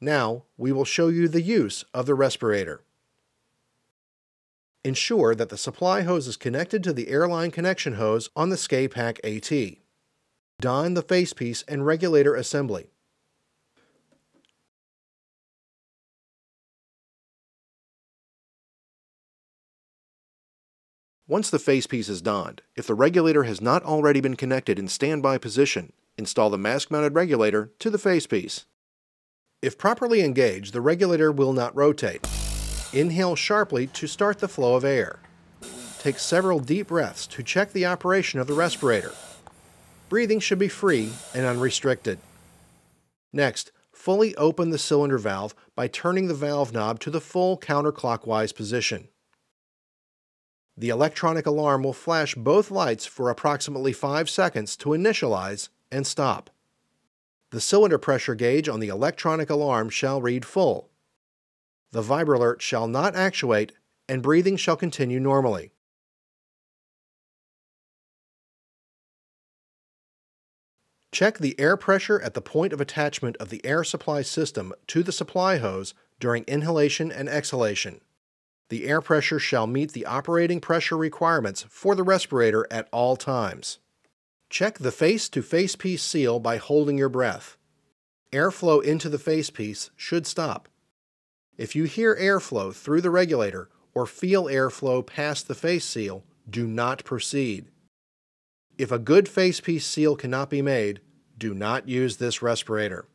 Now, we will show you the use of the respirator. Ensure that the supply hose is connected to the airline connection hose on the Ska-Pak AT. Don the facepiece and regulator assembly. Once the facepiece is donned, if the regulator has not already been connected in standby position, install the mask-mounted regulator to the facepiece. If properly engaged, the regulator will not rotate. Inhale sharply to start the flow of air. Take several deep breaths to check the operation of the respirator. Breathing should be free and unrestricted. Next, fully open the cylinder valve by turning the valve knob to the full counterclockwise position. The electronic alarm will flash both lights for approximately 5 seconds to initialize and stop. The cylinder pressure gauge on the electronic alarm shall read full. The VibraLert shall not actuate and breathing shall continue normally. Check the air pressure at the point of attachment of the air supply system to the supply hose during inhalation and exhalation. The air pressure shall meet the operating pressure requirements for the respirator at all times. Check the face-to-facepiece seal by holding your breath. Airflow into the facepiece should stop. If you hear airflow through the regulator or feel airflow past the face seal, do not proceed. If a good facepiece seal cannot be made, do not use this respirator.